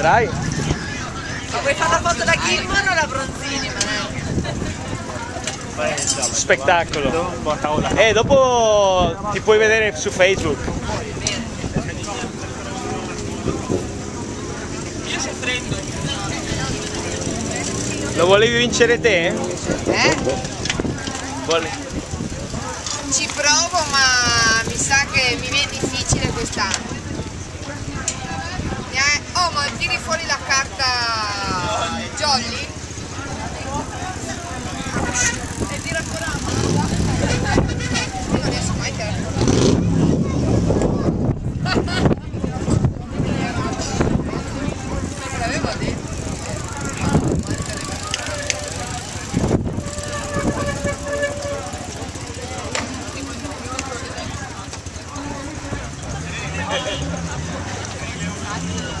Vedrai? Ma vuoi fare la foto da Gilmore o la Bronzini? Spettacolo. E dopo ti puoi vedere su Facebook. Io sono freddo. Lo volevi vincere te? Eh? Vuole- Ci provo Yeah.